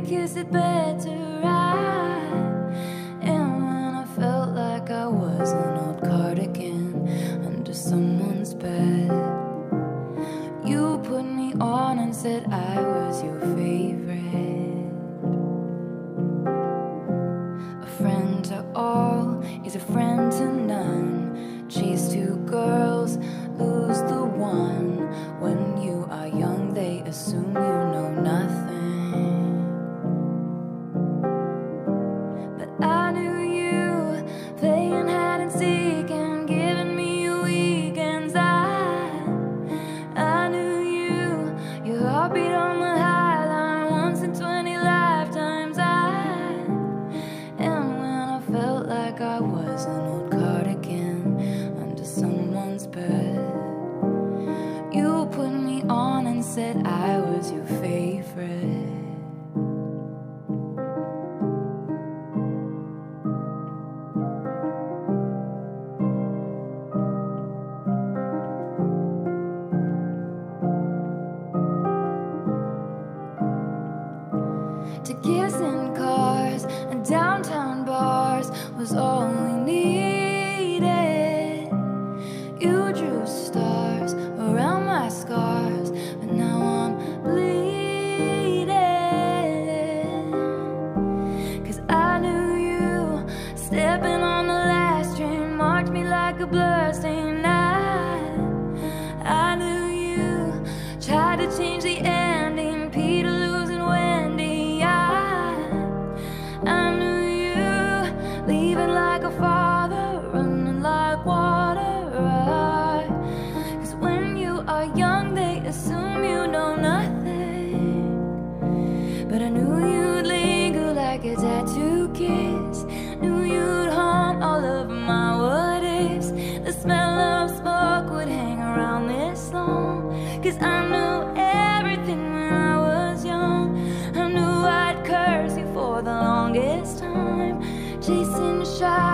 kiss it better. I, and when I felt like I was an old cardigan under someone's bed, you put me on and said I an old cardigan under someone's bed, you put me on and said I was your favorite. to kiss in cars and downtown bars was all leaving like a father, running like water. I, Cause when you are young, Cause I knew everything when I was young. I knew I'd curse you for the longest time. Chasing the shadows